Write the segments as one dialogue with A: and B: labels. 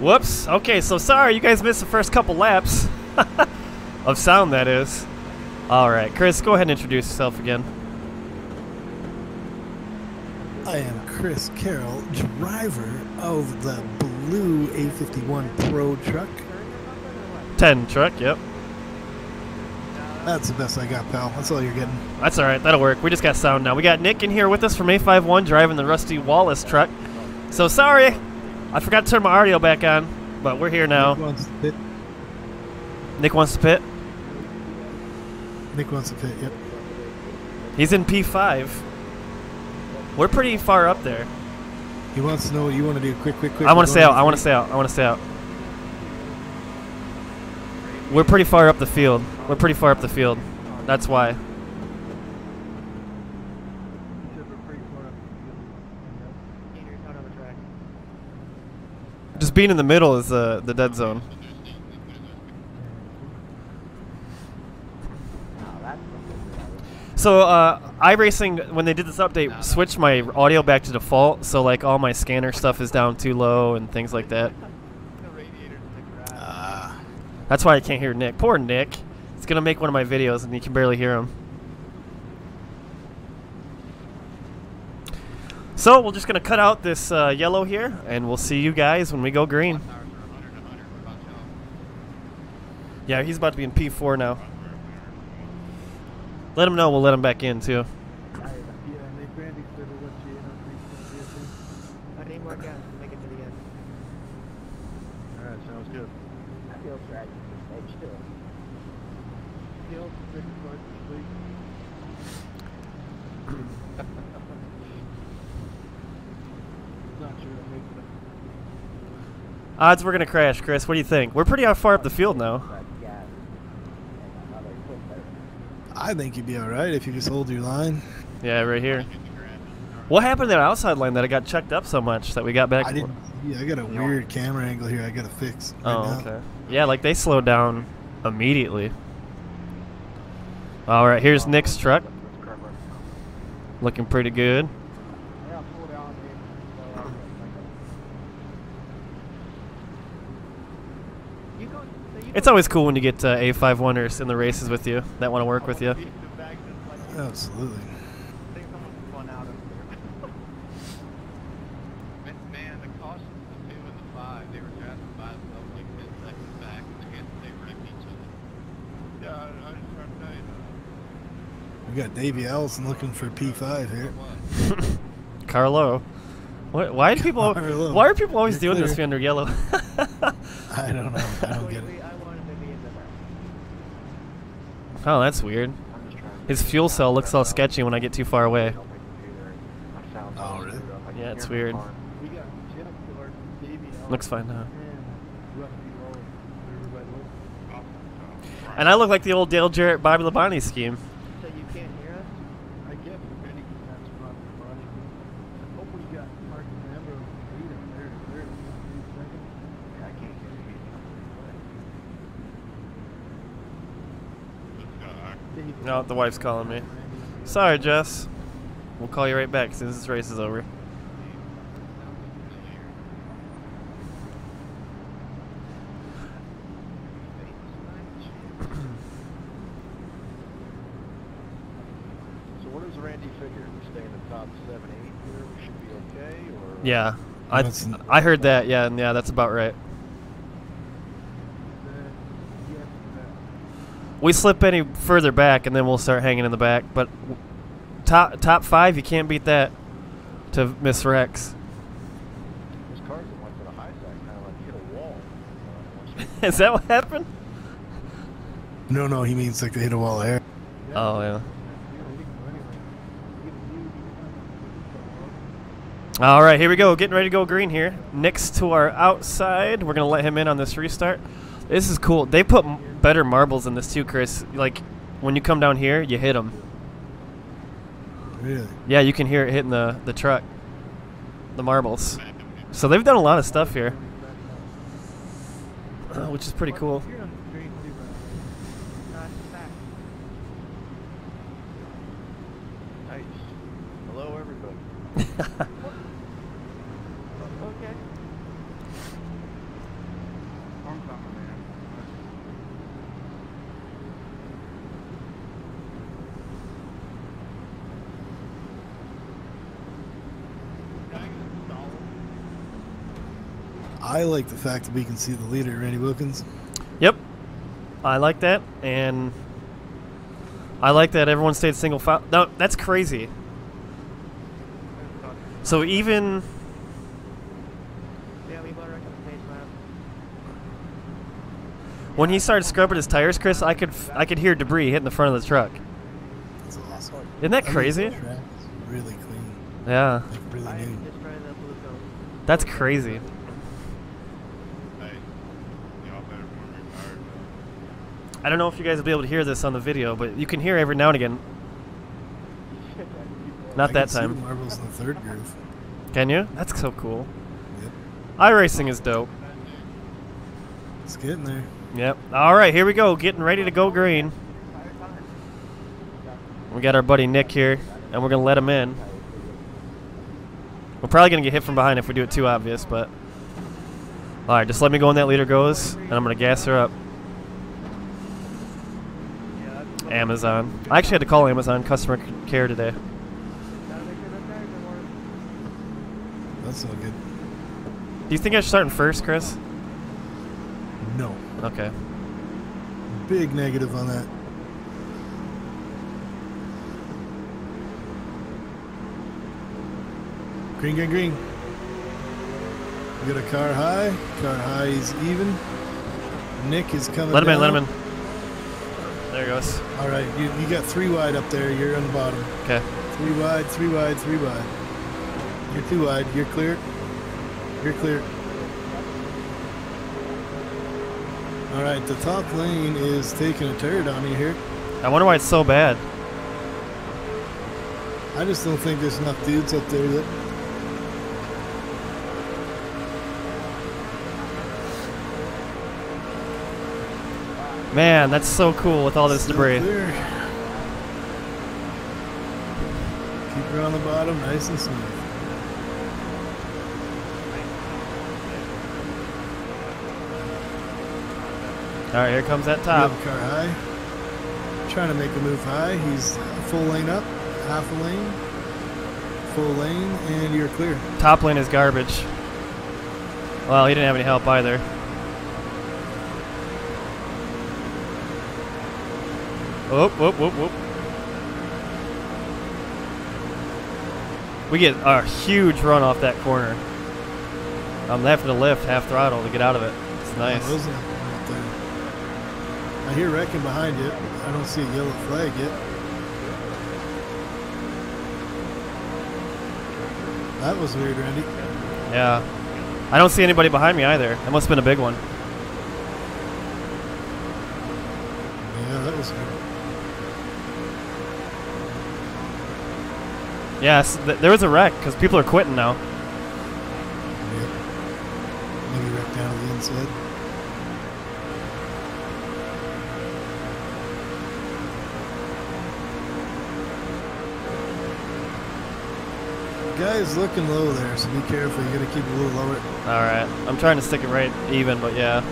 A: Whoops. Okay, so sorry you guys missed the first couple laps of sound. That is. All right, Chris, go ahead and introduce yourself again.
B: I am Chris Carroll, driver of the blue A51 Pro truck.
A: Ten truck. Yep.
B: That's the best I got, pal. That's all you're getting.
A: That's all right. That'll work. We just got sound now. We got Nick in here with us from A51 driving the Rusty Wallace truck. So sorry, I forgot to turn my audio back on, but we're here now.
B: Nick wants to pit.
A: Nick wants to pit.
B: Nick wants to pit. Yep.
A: He's in P5. We're pretty far up there.
B: He wants to know what you want to do. Quick, quick, quick.
A: I want to stay out. I want to stay out. I want to stay out. We're pretty far up the field. We're pretty far up the field. That's why. Just being in the middle is the the dead zone. So uh, iRacing, when they did this update, switched my audio back to default. So like all my scanner stuff is down too low and things like that.
B: Ah,
A: That's why I can't hear Nick. Poor Nick. He's gonna make one of my videos and you can barely hear him. So we're just gonna cut out this uh, yellow here, and we'll see you guys when we go green. Yeah, he's about to be in P4 now. Let him know. We'll let him back in too.
C: I need more gas to make it to the end.
D: Alright, sounds good.
C: I feel tragic. Edge still.
D: He'll take a flight to sleep. Not sure I make it.
A: Odds we're gonna crash, Chris. What do you think? We're pretty far up the field now.
C: But gas. And another quick better.
B: I think you'd be all right if you just hold your line.
A: Yeah, right here. What happened to that outside line that it got checked up so much that we got back?
B: I didn't. Yeah, I got a weird camera angle here. I got to fix. right
A: Oh,
B: now.
A: okay. Yeah, like they slowed down immediately. All right, here's Nick's truck, looking pretty good.
D: Yeah, pull down here.
C: You go, so you
A: It's always cool when you get uh, A51ers in the races with you that want to work with you.
B: Absolutely.
E: Man, the cost of the two and the five, they were driving by themselves like ten seconds back, and they had they wrecked each other. Yeah, I, I was trying to tell you that.
B: We got Davey Allison looking for P5 here.
A: Carlo. What, why do people?
B: Carlo.
A: Why are people always
B: You're
A: doing this
B: clear.
A: under yellow?
B: I don't know. I don't get
C: Wait,
B: it.
C: wait, I wanted to be in the back.
A: Oh, that's weird. His fuel cell looks all sketchy when I get too far away.
B: Oh, really?
A: Yeah, it's weird.
D: We got Jennifer, Davey,
A: Looks fine now.
D: and Rusty Wallace. Everybody looks.
A: And I look like the old Dale Jarrett, Bobby Labonte scheme.
C: So you can't hear us?
D: I guess if any that's probably funny. Hope we got Marcos Ambrose lead up there. There, three seconds.
C: Yeah, I can't hear you.
D: Davey,
A: No, the wife's calling me. Sorry, Jess. We'll call you right back as soon as this race is over.
D: So what does Randy figure? We stay in the top seven, eight here. We should be okay, or
A: Yeah, I
B: That's n-
A: I heard that. Yeah, and yeah, that's about right.
D: Then, yes, that.
A: We slip any further back, and then we'll start hanging in the back. But top top five, you can't beat that to Miss Rex.
D: This Carson went for the high side, kind of like hit a wall. Once
A: Is that what happened?
B: No, no, he means like they hit a wall of air.
A: Oh yeah.
D: Yeah, he can go anywhere. He can leave, he can-
A: All right, here we go. Getting ready to go green here. Next to our outside, we're gonna let him in on this restart. This is cool. They put m- better marbles in this too, Chris. Like when you come down here, you hit them.
B: Really?
A: Yeah, you can hear it hitting the the truck, the marbles. So they've done a lot of stuff here, which is pretty cool.
C: You're on the street, too, bro. Not back.
D: Nice. Hello, everybody.
C: Okay.
B: I like the fact that we can see the leader, Randy Wilkins.
A: Yep. I like that, and I like that everyone stayed single file. No, that's crazy. So even
C: Yeah, we better reckon the page map.
A: when he started scrubbing his tires, Chris, I could f- I could hear debris hitting the front of the truck.
B: That's awesome.
A: Isn't that crazy?
B: the track is really clean,
A: Yeah,
B: like really new.
C: am just trying to blue code.
A: that's crazy.
E: Hey, y'all better warm your tires up.
A: I don't know if you guys will be able to hear this on the video, but you can hear every now and again. Not
B: I
A: that
B: can see the
A: time.
B: marbles in the third groove.
A: Can you? That's so cool.
B: Yep,
A: iRacing is dope.
B: it's getting there.
A: Yep. All right, here we go. Getting ready to go green. We got our buddy Nick here, and we're gonna let him in. We're probably gonna get hit from behind if we do it too obvious, but all right, just let me go when that leader goes, and I'm gonna gas her up.
C: Yeah, that's
A: Amazon. I actually had to call Amazon customer care today.
C: Gotta make sure the tires are warm.
B: That's not good.
A: Do you think I should start in first, Chris?
B: No,
A: Okay.
B: big negative on that. Green, green, green. We got a car high. Car high is even. Nick is coming.
A: Let him in. Let him in. There he goes.
B: All right, you, you got three wide up there. You're on the bottom.
A: Okay.
B: Three wide, three wide, three wide. You're too wide. You're clear. You're clear. All right, the top lane is taking a turd on you here.
A: I wonder why it's so bad.
B: I just don't think there's enough dudes up there that.
A: Man, that's so cool with all this
B: Still
A: debris.
B: clear. Keep her on the bottom, nice and smooth.
A: All right, here comes that top.
B: car high. Trying to make a move high. He's full lane up, half a lane, full lane, and you're clear.
A: Top lane is garbage. Well, he didn't have any help either. Whoop, whoop, whoop, whoop. We get a huge run off that corner. I'm having to lift half throttle to get out of it. It's nice.
B: Those right there. I hear wrecking behind you. I don't see a yellow flag yet. That was weird, Randy.
A: Yeah. I don't see anybody behind me either. That must have been a big one.
B: Yeah, that was weird.
A: Yes, th- there was a wreck because people are quitting now.
B: Yep. Maybe wreck down to the inside. Guy is looking low there, so be careful. You gotta keep it a little lower.
A: All right. I'm trying to stick it right even, but yeah.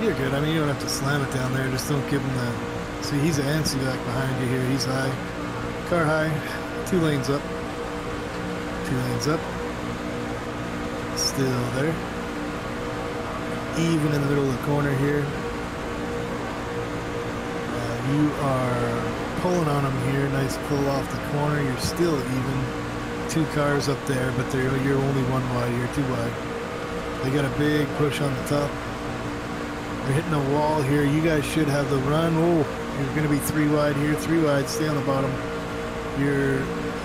B: You're good. I mean, you don't have to slam it down there. Just don't give him the. See, he's an antsy back behind you here. He's high. Car high. Two lanes up. Two lanes up. Still there. Even in the middle of the corner here. Uh, you are pulling on them here. Nice pull off the corner. You're still even. Two cars up there, but they're, you're only one wide. You're two wide. They got a big push on the top. They're hitting a wall here. You guys should have the run. Oh, you're going to be three wide here. Three wide. Stay on the bottom. You're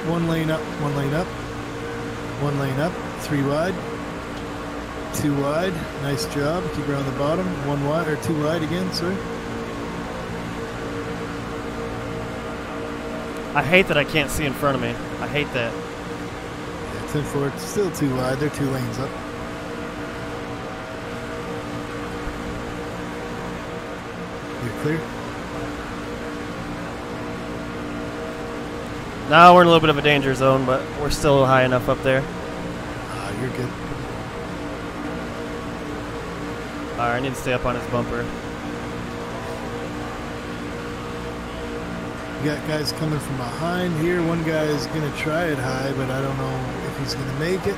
B: one lane up, one lane up, one lane up, three wide, two wide. Nice job. Keep on the bottom. One wide or two wide again. Sorry.
A: I hate that I can't see in front of me. I hate that.
B: Yeah, ten forward. Still too wide. They're two lanes up. You're clear.
A: Now we're in a little bit of a danger zone, but we're still high enough up there.
B: Ah, you're good.
A: All right, I need to stay up on his bumper.
B: You got guys coming from behind here. One guy is going to try it high, but I don't know if he's going to make it.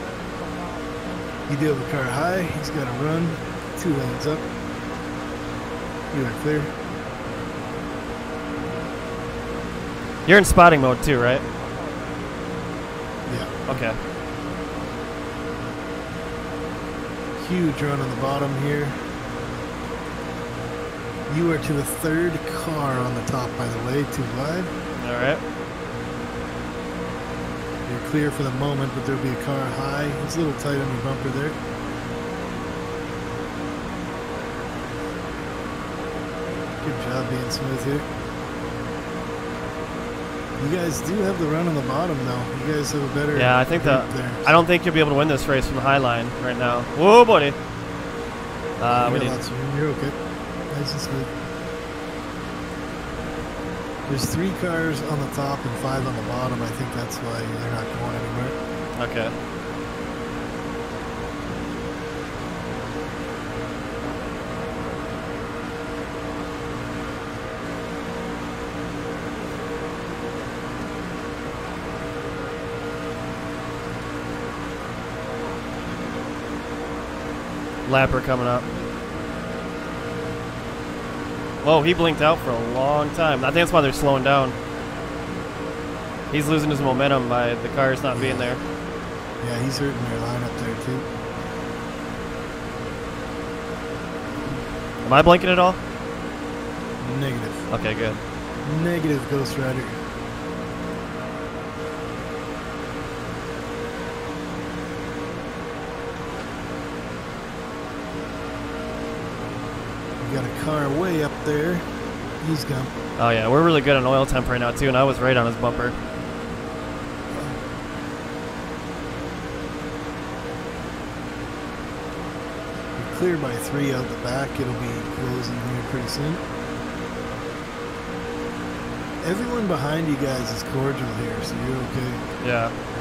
B: You do have a car high. He's got to run. Two lanes up. You are clear.
A: You're in spotting mode too, right?
B: Yeah.
A: Okay.
B: Huge run on the bottom here. You are to the third car on the top, by the way, too wide.
A: All right.
B: You're clear for the moment, but there'll be a car high. It's a little tight on your bumper there. Good job being smooth here. You guys do have the run on the bottom, though. You guys have a better.
A: Yeah, I think that-
B: there.
A: I don't think you'll be able to win this race from the high line right now. Whoa, buddy. Uh,
B: You
A: we need.
B: lots of room. You're okay. Nice and smooth. There's three cars on the top and five on the bottom. I think that's why they're not going anywhere.
A: Okay. Lapper coming up. Whoa, he blinked out for a long time. I think that's why they're slowing down. He's losing his momentum by the cars not being there.
B: Yeah, he's hurting their line up there too.
A: Am I blinking at all?
B: Negative.
A: Okay, good.
B: Negative Ghost Rider. Got a car way up there. He's gone.
A: Oh yeah, we're really good on oil temp right now too, and I was right on his bumper.
B: You're clear by three out the back. It'll be closing here pretty soon. Everyone behind you guys is cordial here, so you're okay.
A: Yeah.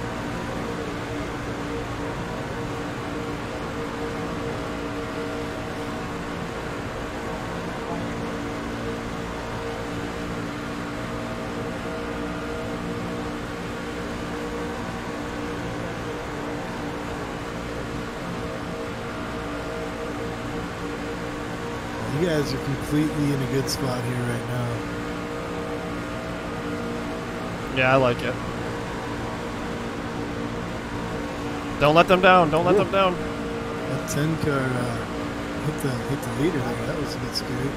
B: Completely in a good spot here right now.
A: Yeah, I like it. Don't let them down. Don't let them down.
B: That 10 car uh, hit the hit the leader there. That was a bit scary.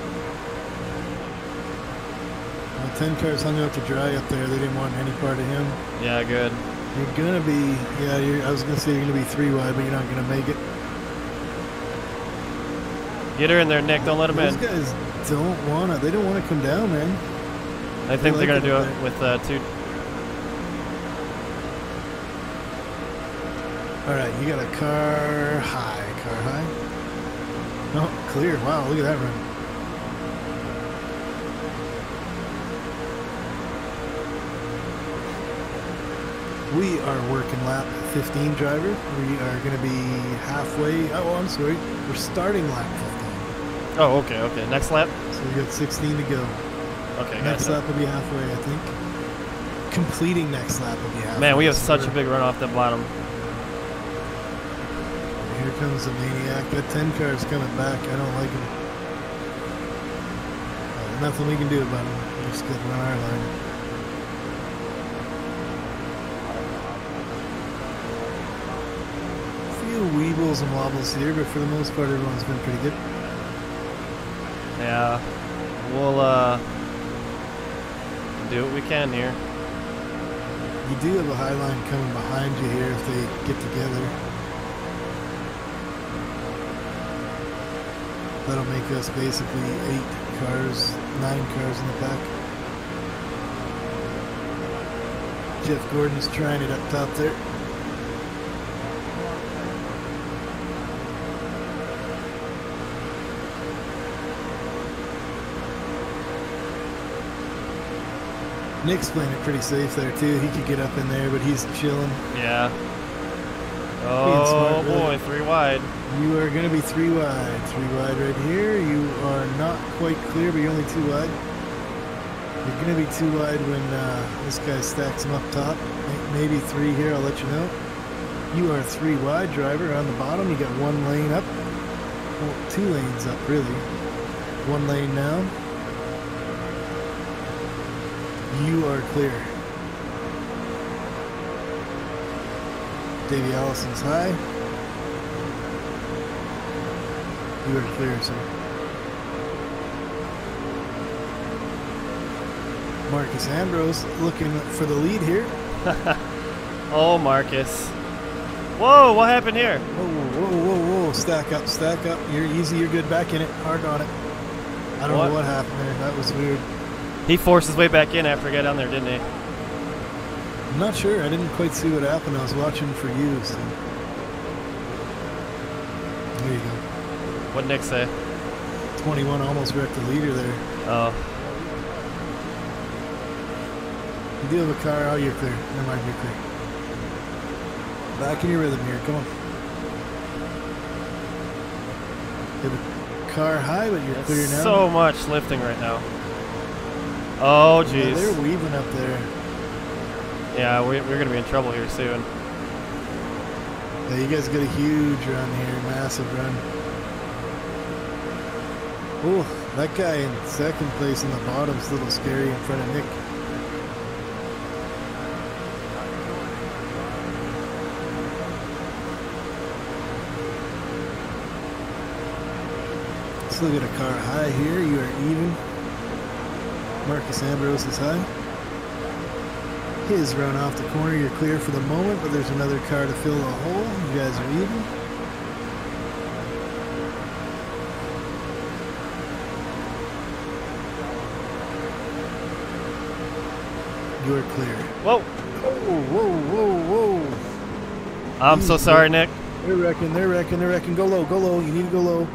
B: Uh, 10 cars hung out to dry up there. They didn't want any part of him.
A: Yeah, good.
B: You're gonna be, yeah. You're, I was gonna say you're gonna be three wide, but you're not gonna make it.
A: Get her in there, Nick. Don't let him
B: Those
A: in.
B: These guys don't wanna. They don't wanna come down, man.
A: I think
B: they
A: they're
B: like
A: gonna do
B: it there.
A: with uh, two.
B: All right, you got a car high, car high. Oh, clear. Wow, look at that run. We are working lap 15, driver. We are going to be halfway. Oh, I'm sorry. We're starting lap
A: Oh, okay, okay. Next lap.
B: So we got 16 to go.
A: Okay,
B: next
A: gotcha.
B: lap will be halfway, I think. Completing next lap will be halfway.
A: Man, we have such a big run off the bottom.
B: Here comes the maniac. That 10 car is coming back. I don't like him. Uh, nothing we can do about him. We're just to run our line. A few weebles and wobbles here, but for the most part, everyone's been pretty good.
A: Yeah. We'll uh do what we can here.
B: You do have a high line coming behind you here if they get together. That'll make us basically eight cars, nine cars in the back. Jeff Gordon's trying it up top there. Nick's playing it pretty safe there too. He could get up in there, but he's chilling.
A: Yeah.
B: smart,
A: Oh
B: really.
A: boy, three wide.
B: You are going to be three wide. Three wide right here. You are not quite clear, but you're only two wide. You're going to be two wide when uh, this guy stacks them up top. Maybe three here, I'll let you know. You are three wide driver on the bottom. You got one lane up, well, two lanes up really. One lane now. You are clear. Davey Allison's high. You are clear, sir. Marcos Ambrose looking for the lead here.
A: Oh, Marcos. Whoa, what happened here?
B: Whoa, whoa, whoa, whoa. Stack up, stack up. You're easy, you're good. Back in it. Hard on it. I don't
A: What?
B: know what happened there. That was weird.
A: He forced his way back in after he got down there, didn't he?
B: I'm not sure. I didn't quite see what happened. I was watching for you. So. There you go.
A: What'd Nick say?
B: 21 almost wrecked the leader there.
A: Oh,
B: You do have a car. Oh, you're clear. Never mind, you're clear. Back in your rhythm here. Come on. You have a car high, but you're
A: that's
B: clear now.
A: so much lifting right now. Oh,
B: Yeah, they're weaving up there.
A: Yeah, we, we're going to be in trouble here soon.
B: Yeah, you guys get a huge run here, massive run. Oh, that guy in second place in the bottom's a little scary in front of Nick. Let's look at a car high here. You are even. Marcos Ambrose is high. His run off the corner. You're clear for the moment, but there's another car to fill the hole. You guys are even. You're clear.
A: Whoa.
B: Whoa, whoa, whoa, whoa.
A: I'm so sorry, Nick.
B: They're wrecking, they're wrecking, they're wrecking. Go low, go low. You need to go low.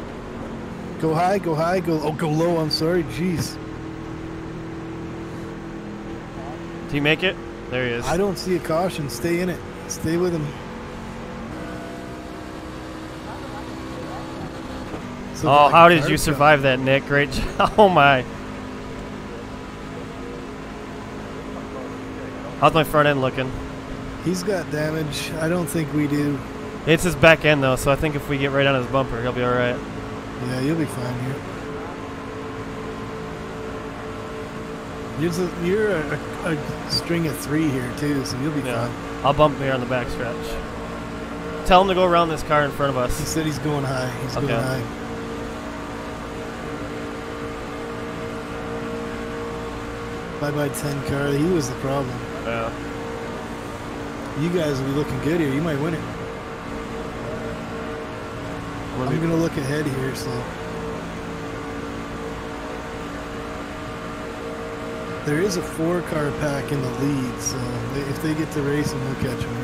B: Go high, go high, go. Oh, go low. I'm sorry. Jeez.
A: Did he make it? There he is.
B: I don't see a caution. Stay in it. Stay with him. So
A: Oh, how did you survive that, Nick? Great job. Oh, my. How's my front end looking?
B: He's got damage. I don't think we do.
A: It's his back end, though, so I think if we get right on his bumper, he'll be all right.
B: Yeah, you'll be fine here. You're, a, you're a, a, a string of three here too, so you'll be
A: Yeah.
B: fine.
A: I'll bump here on the back stretch. Tell him to go around this car in front of us.
B: He said he's going high. He's
A: Okay.
B: going high. Bye bye ten car. He was the problem.
A: Yeah.
B: You guys will be looking good here. You might win it.
A: I'm gonna
B: I'm
A: be-
B: gonna look ahead here, so. There is a four car pack in the lead, so they, if they get to racing, we'll catch them.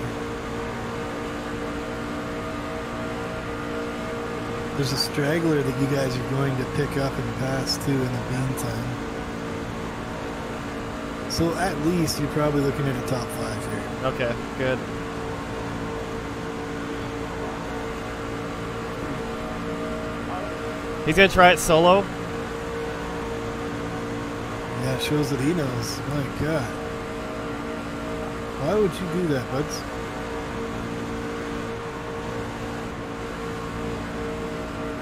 B: There's a straggler that you guys are going to pick up and pass too in the meantime. So at least you're probably looking at a top five here.
A: Okay, good. He's gonna try it solo.
B: Shows that he knows. My God. Why would you do that, buds?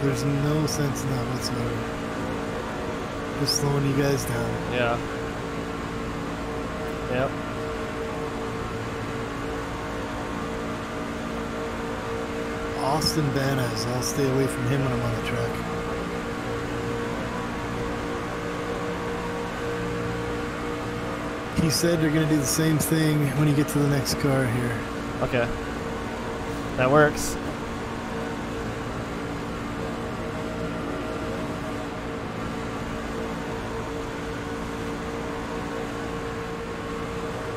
B: There's no sense in that whatsoever. Just slowing you guys down.
A: Yeah. Yep.
B: Austin Banas. I'll stay away from him when I'm on the track. He said they're going to do the same thing when you get to the next car here.
A: Okay. That works.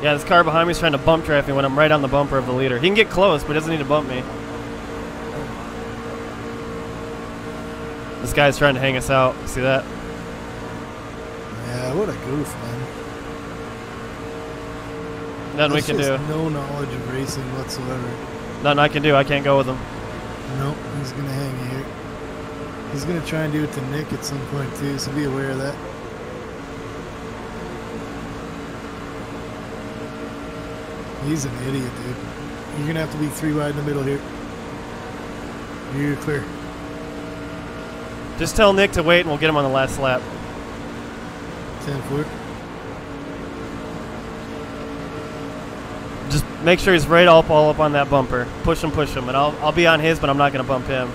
A: Yeah, this car behind me is trying to bump traffic me when I'm right on the bumper of the leader. He can get close, but he doesn't need to bump me. This guy's trying to hang us out. See that?
B: Yeah, what a goof, man.
A: Nothing we can do.
B: No knowledge of racing whatsoever.
A: Nothing I can do. I can't go with him.
B: Nope, he's gonna hang here. He's gonna try and do it to Nick at some point too, so be aware of that. He's an idiot, dude. You're gonna have to be three wide in the middle here. You're clear.
A: Just tell Nick to wait and we'll get him on the last lap. 10 make sure he's right up all up on that bumper. Push him, push him, and I'll I'll be on his, but I'm not gonna bump him.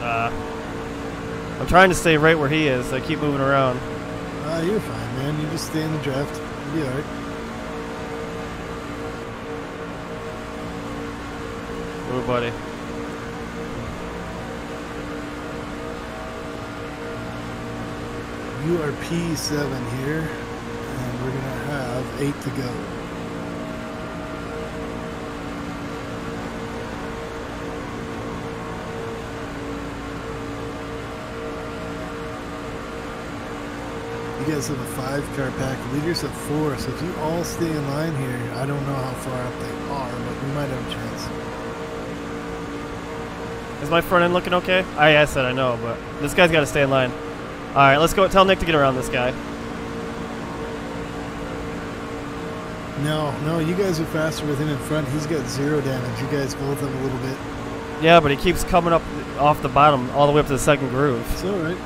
A: Uh, I'm trying to stay right where he is. I keep moving around.
B: Ah, you're fine, man. You just stay in the draft. You'll be alright.
A: Ooh, buddy.
B: You are P7 here, and we're gonna have eight to go. Guys have a five car pack. Leaders have four, so if you all stay in line here, I don't know how far up they are, but we might have a chance.
A: Is my front end looking okay? I, I said I know, but this guy's got to stay in line. All right, let's go. Tell Nick to get around this guy.
B: No, no, you guys are faster with him in front. He's got zero damage. You guys both have a little bit.
A: Yeah, but he keeps coming up off the bottom all the way up to the second groove.
B: It's all right.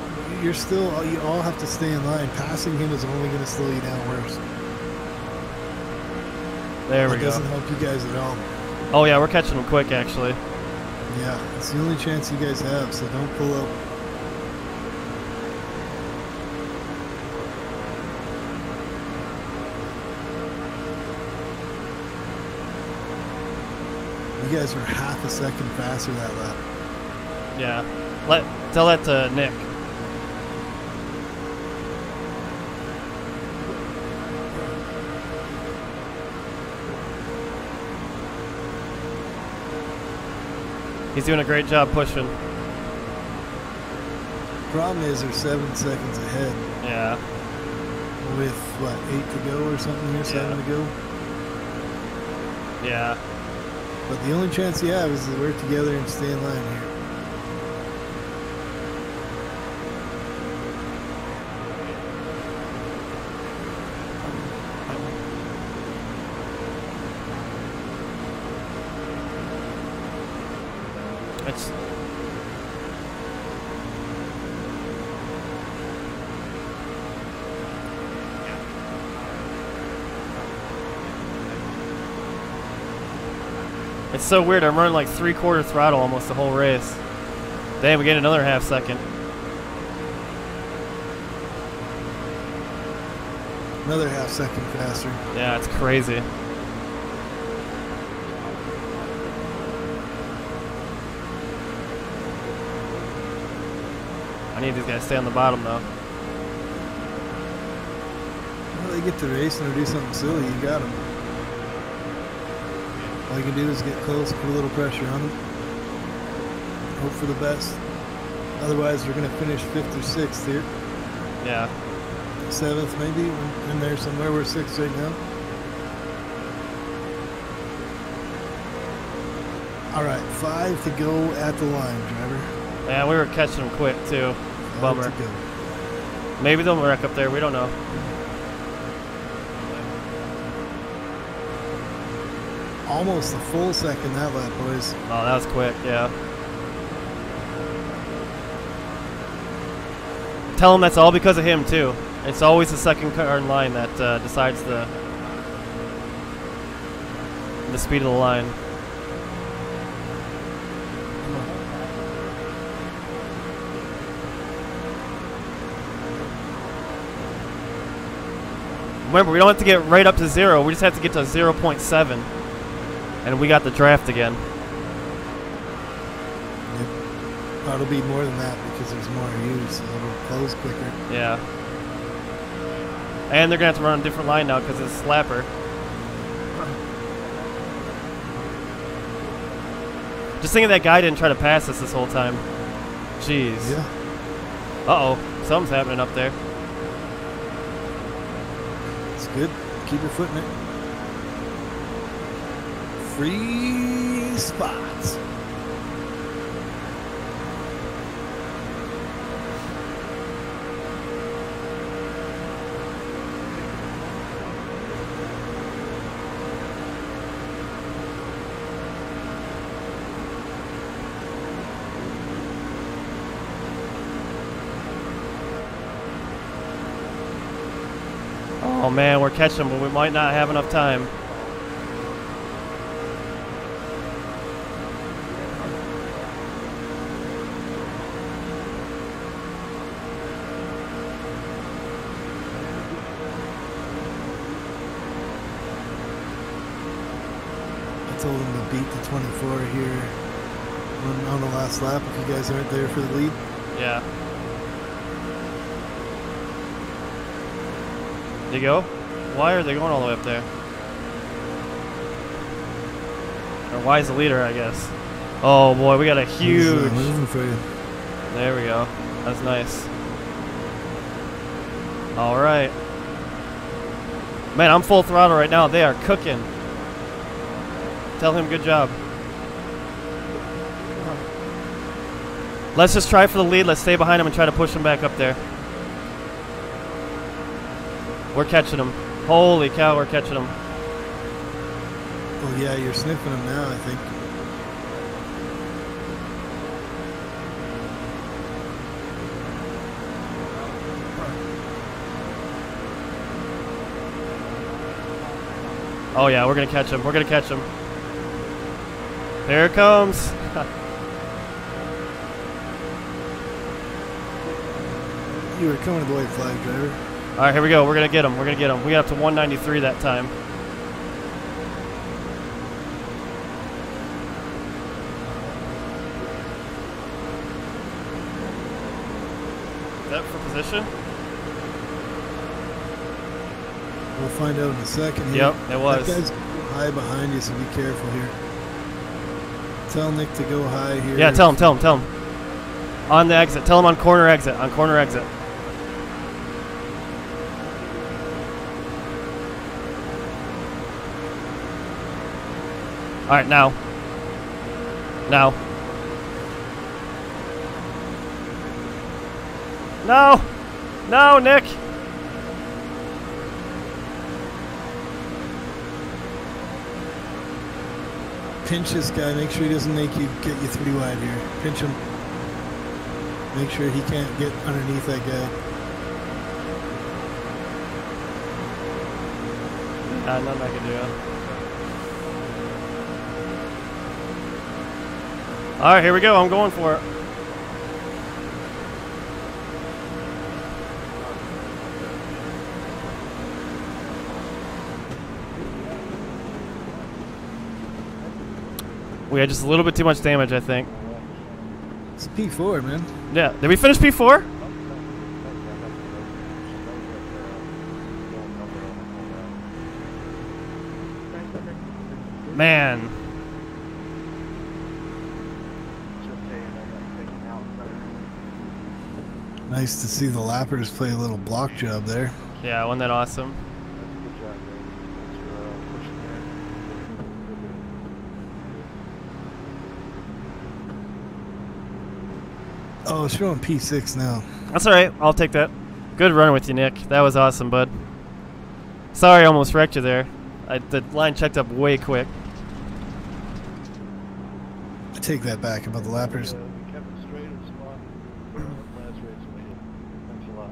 B: You're still. Uh, you all have to stay in line. Passing him is only going to slow you down worse.
A: There we
B: it
A: go.
B: doesn't help you guys at all.
A: Oh yeah, we're catching him quick actually.
B: Yeah, it's the only chance you guys have. So don't pull up. You guys are half a second faster that lap.
A: Yeah. Let tell that to Nick. He's doing a great job pushing.
B: Problem is, they're seven seconds ahead
A: Yeah.
B: with what eight to go or something here, seven
A: Yeah.
B: to go.
A: Yeah.
B: But the only chance you have is to work together and stay in line here.
A: It's It's so weird. I'm running like three quarter throttle almost the whole race. Damn, we get another half second.
B: Another half second faster.
A: Yeah, it's crazy. I need these guys to stay on the bottom though.
B: Well, they get to racing or do something silly, you got them. All you can do is get close, put a little pressure on them. Hope for the best. Otherwise, we're going to finish fifth or sixth here.
A: Yeah.
B: Seventh, maybe. In there somewhere. We're sixth right now. All right, five to go at the line, driver.
A: Yeah, we were catching them quick too. Bummer. Maybe they'll wreck up there. We don't know.
B: Almost a full second that lap, boys.
A: Oh, that was quick. Yeah. Tell him that's all because of him too. It's always the second car in line that uh, decides the the speed of the line. Remember, we don't have to get right up to zero. We just have to get to 0.7. And we got the draft again.
B: Yep. It'll be more than that because there's more you, so it'll close quicker.
A: Yeah. And they're gonna have to run a different line now because it's slapper. Just thinking that guy didn't try to pass us this whole time. Jeez.
B: Yeah.
A: Uh oh, something's happening up there.
B: Good. Keep your foot in it. Free spots.
A: Man, we're catching them, but we might not have enough time.
B: I told him to beat the 24 here on, on the last lap if you guys aren't there for the lead.
A: Yeah. They go? Why are they going all the way up there? Or why is the leader, I guess? Oh boy, we got a
B: uh,
A: huge.
B: for you.
A: There we go. That's nice. All right. Man, I'm full throttle right now. They are cooking. Tell him good job. Let's just try for the lead. Let's stay behind him and try to push him back up there. We're catching them. Holy cow, we're catching them.
B: Oh yeah, you're sniffing them now. I think.
A: Oh yeah, we're gonna catch him. We're gonna catch him. Here it comes.
B: You were coming to the white flag, driver.
A: All right, here we go. We're gonna get him. We're gonna get him. We got up to 193 that time. Is that for position?
B: We'll find out in a second. Here.
A: Yep, it was.
B: That guy's high behind you, so be careful here. Tell Nick to go high here.
A: Yeah, tell him. Tell him. Tell him. On the exit. Tell him on corner exit. On corner exit. All right, now. Now. No. No, Nick.
B: Pinch this guy. Make sure he doesn't make you get you three wide here. Pinch him. Make sure he can't get underneath that guy.
A: Uh, nothing I can do. All right, here we go. I'm going for it. We had just a little bit too much damage, I think.
B: It's P4, man.
A: Yeah. Did we finish P4? Man.
B: Nice to see the lappers play a little block job there.
A: Yeah, wasn't that awesome?
B: Oh, it's showing P6 now.
A: That's all right. I'll take that. Good run with you, Nick. That was awesome, bud. Sorry, I almost wrecked you there. I, the line checked up way quick.
B: I take that back about the lappers.
D: we kept it straight and spot. Last race we hit. Thanks a lot.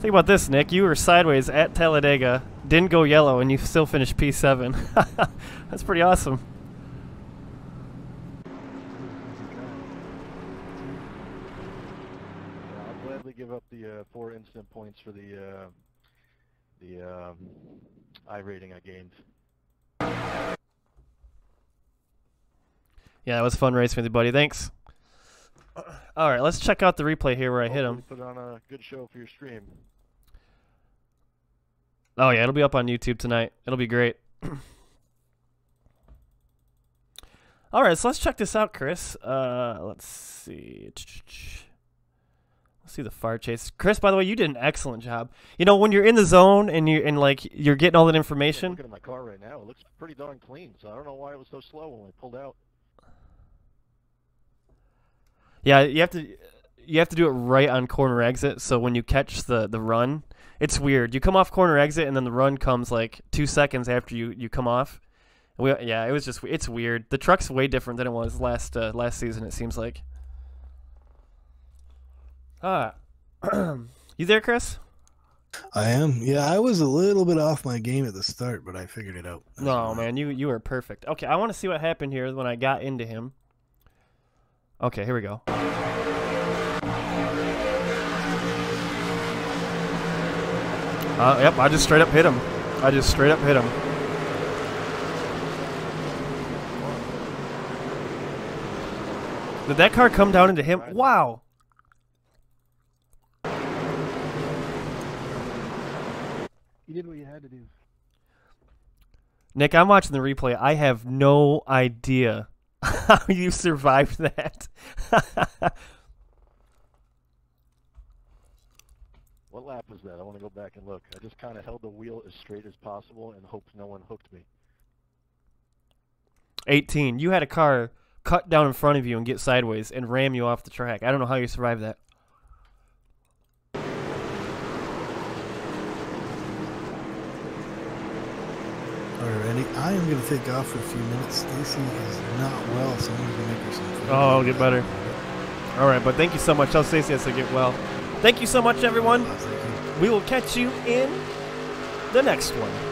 A: Think about this, Nick. You were sideways at Talladega, didn't go yellow, and you still finished P7. That's pretty awesome.
D: I'll gladly give up the uh, four instant points for the uh, the um, iRating I gained.
A: Yeah, it was fun racing with you, buddy. Thanks. All right, let's check out the replay here where I hit him.
D: Put on a good show for your stream.
A: Oh yeah, it'll be up on YouTube tonight. It'll be great. All right, so let's check this out, Chris. Uh, let's see. Let's see the far chase. Chris, by the way, you did an excellent job. You know, when you're in the zone and you and like you're getting all that
F: I'm
A: information.
F: looking at my car right now. It looks pretty darn clean, so I don't know why it was so slow when we pulled out.
A: Yeah, you have to you have to do it right on corner exit. So when you catch the the run, it's weird. You come off corner exit and then the run comes like two seconds after you you come off. We, yeah, it was just it's weird. The truck's way different than it was last uh, last season. It seems like. Ah, you there, Chris?
B: I am. Yeah, I was a little bit off my game at the start, but I figured it out. That's
A: No, man, you you were perfect. Okay, I want to see what happened here when I got into him. Okay, here we go. Uh, yep, I just straight up hit him. I just straight up hit him. Did that car come down into him? Wow.
D: You did what you had to do.
A: Nick, I'm watching the replay. I have no idea how you survived that.
F: What lap was that? I want to go back and look. I just kind of held the wheel as straight as possible and hoped no one hooked me.
A: 18. You had a car cut down in front of you and get sideways and ram you off the track. I don't know how you survived that.
B: All right, Randy. I am going to take off for a few minutes. Stacy is not well, so I'm going to make her some food.
A: Oh, I'll get better. All right, but thank you so much. Tell Stacey has to get well. Thank you so much, everyone. We will catch you in the next one.